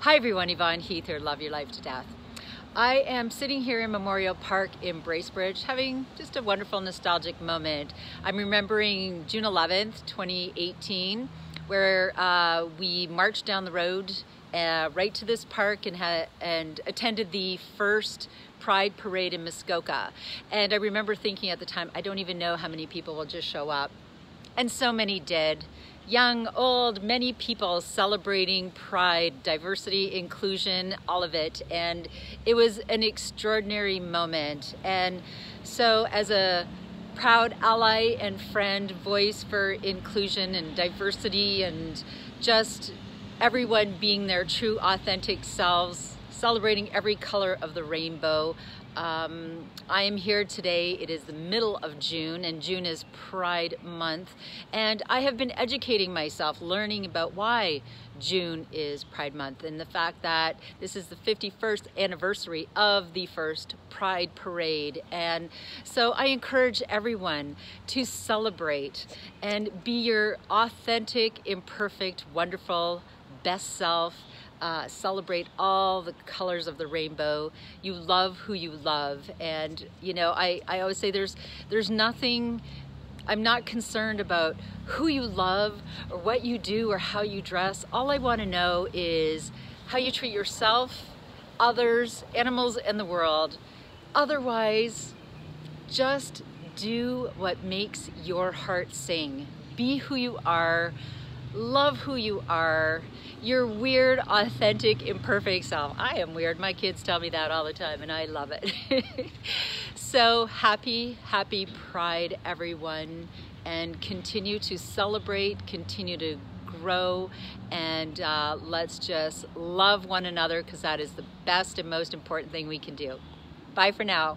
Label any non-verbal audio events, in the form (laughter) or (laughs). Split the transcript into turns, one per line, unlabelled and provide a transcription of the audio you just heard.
Hi everyone, Yvonne Heath here, Love Your Life to Death. I am sitting here in Memorial Park in Bracebridge having just a wonderful nostalgic moment. I'm remembering June 11th, 2018, where uh, we marched down the road uh, right to this park and, and attended the first Pride Parade in Muskoka. And I remember thinking at the time, I don't even know how many people will just show up. And so many did young, old, many people celebrating pride, diversity, inclusion, all of it. And it was an extraordinary moment. And so as a proud ally and friend, voice for inclusion and diversity and just everyone being their true authentic selves, celebrating every color of the rainbow. Um, I am here today. It is the middle of June, and June is Pride Month. And I have been educating myself, learning about why June is Pride Month and the fact that this is the 51st anniversary of the first Pride Parade. And so I encourage everyone to celebrate and be your authentic, imperfect, wonderful, best self uh, celebrate all the colors of the rainbow. You love who you love. And, you know, I, I always say there's, there's nothing, I'm not concerned about who you love or what you do or how you dress. All I want to know is how you treat yourself, others, animals, and the world. Otherwise, just do what makes your heart sing. Be who you are love who you are, your weird, authentic, imperfect self. I am weird. My kids tell me that all the time and I love it. (laughs) so happy, happy Pride, everyone, and continue to celebrate, continue to grow, and uh, let's just love one another because that is the best and most important thing we can do. Bye for now.